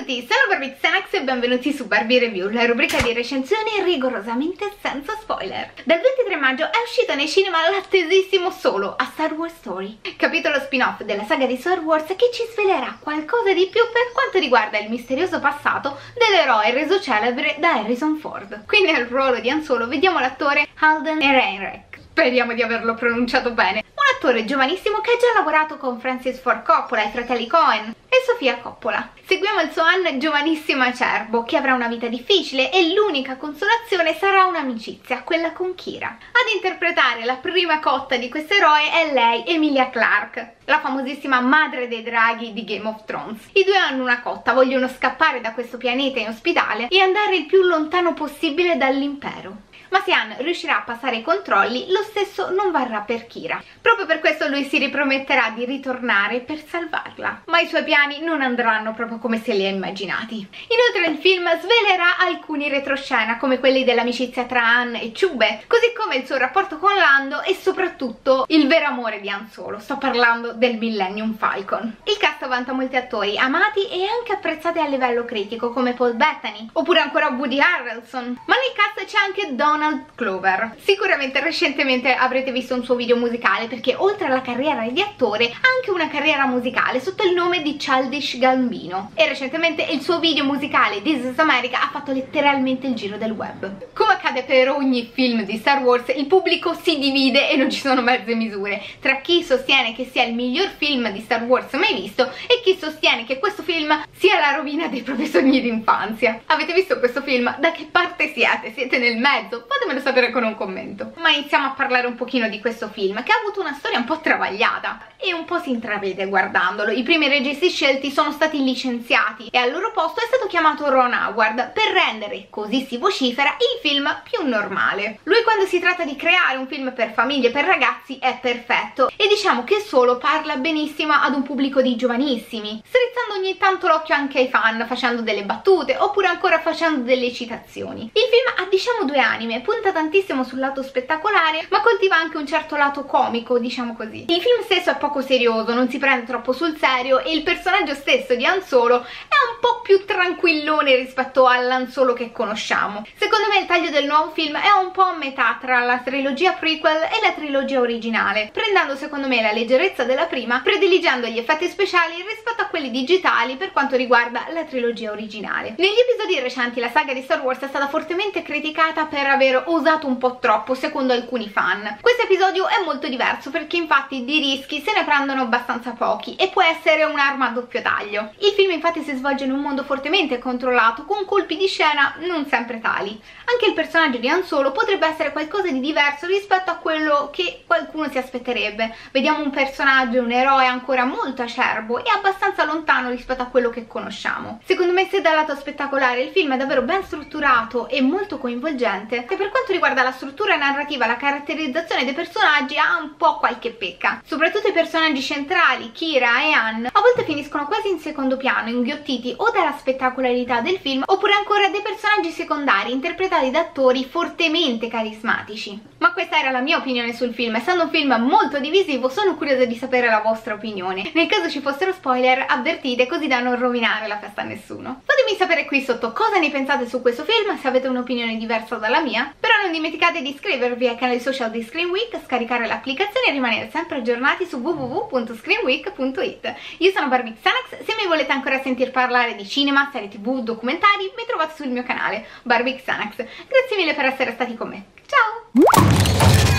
tutti, sono Barbie Xanax e benvenuti su Barbie Review, la rubrica di recensioni rigorosamente senza spoiler. Dal 23 maggio è uscito nei cinema l'attesissimo solo a Star Wars Story, capitolo spin-off della saga di Star Wars che ci svelerà qualcosa di più per quanto riguarda il misterioso passato dell'eroe reso celebre da Harrison Ford. Qui nel ruolo di Han Solo vediamo l'attore Alden Ehrenreich, speriamo di averlo pronunciato bene, attore giovanissimo che ha già lavorato con Francis Ford Coppola, i fratelli Cohen, e Sofia Coppola. Seguiamo il suo Han giovanissimo acerbo che avrà una vita difficile e l'unica consolazione sarà un'amicizia, quella con Kira. Ad interpretare la prima cotta di questo eroe è lei, Emilia Clarke, la famosissima madre dei draghi di Game of Thrones. I due hanno una cotta, vogliono scappare da questo pianeta in ospedale e andare il più lontano possibile dall'impero ma se Han riuscirà a passare i controlli lo stesso non varrà per Kira. Proprio per questo lui si riprometterà di ritornare per salvarla, ma i suoi piani non andranno proprio come se li ha immaginati. Inoltre il film svelerà alcuni retroscena come quelli dell'amicizia tra Han e Chube, così come il suo rapporto con Lando e soprattutto il vero amore di Han Solo, sto parlando del Millennium Falcon. Il cast vanta molti attori amati e anche apprezzati a livello critico come Paul Bettany, oppure ancora Woody Harrelson, ma nel cast c'è anche Don Donald Clover. Sicuramente recentemente avrete visto un suo video musicale perché oltre alla carriera di attore ha anche una carriera musicale sotto il nome di Childish Gambino e recentemente il suo video musicale This is America ha fatto letteralmente il giro del web. Come accade per ogni film di Star Wars il pubblico si divide e non ci sono mezze misure tra chi sostiene che sia il miglior film di Star Wars mai visto e chi sostiene che questo film sia la rovina dei propri sogni d'infanzia. Avete visto questo film? Da che parte siete? Siete nel mezzo? fatemelo sapere con un commento. Ma iniziamo a parlare un pochino di questo film, che ha avuto una storia un po' travagliata e un po' si intravede guardandolo. I primi registi scelti sono stati licenziati e al loro posto è stato chiamato Ron Howard per rendere, così si vocifera, il film più normale. Lui quando si tratta di creare un film per famiglie per ragazzi è perfetto e diciamo che solo parla benissimo ad un pubblico di giovanissimi, strizzando ogni tanto l'occhio anche ai fan, facendo delle battute oppure ancora facendo delle citazioni. Il film ha diciamo due anime, punta tantissimo sul lato spettacolare ma coltiva anche un certo lato comico diciamo così il film stesso è poco serioso non si prende troppo sul serio e il personaggio stesso di Han Solo è un po' più tranquillone rispetto all'Han Solo che conosciamo secondo me il taglio del nuovo film è un po' a metà tra la trilogia prequel e la trilogia originale prendendo secondo me la leggerezza della prima prediligendo gli effetti speciali rispetto a quelli digitali per quanto riguarda la trilogia originale negli episodi recenti la saga di Star Wars è stata fortemente criticata per aver osato un po' troppo secondo alcuni fan. Questo episodio è molto diverso perché infatti di rischi se ne prendono abbastanza pochi e può essere un'arma a doppio taglio. Il film infatti si svolge in un mondo fortemente controllato con colpi di scena non sempre tali. Anche il personaggio di Han Solo potrebbe essere qualcosa di diverso rispetto a quello che qualcuno si aspetterebbe. Vediamo un personaggio, un eroe ancora molto acerbo e abbastanza lontano rispetto a quello che conosciamo. Secondo me se dal lato spettacolare il film è davvero ben strutturato e molto coinvolgente, per quanto riguarda la struttura narrativa, la caratterizzazione dei personaggi ha un po' qualche pecca. Soprattutto i personaggi centrali, Kira e Anne, a volte finiscono quasi in secondo piano, inghiottiti o dalla spettacolarità del film, oppure ancora dei personaggi secondari interpretati da attori fortemente carismatici. Ma questa era la mia opinione sul film, essendo un film molto divisivo sono curiosa di sapere la vostra opinione. Nel caso ci fossero spoiler avvertite così da non rovinare la festa a nessuno. Fatemi sapere qui sotto cosa ne pensate su questo film, se avete un'opinione diversa dalla mia, però non dimenticate di iscrivervi ai canali social di Screen Week, scaricare l'applicazione e rimanere sempre aggiornati su www.screenweek.it. Io sono Barbie Xanax, se mi volete ancora sentir parlare di cinema, serie tv, documentari, mi trovate sul mio canale Barbie Xanax. Grazie mille per essere stati con me. Ciao!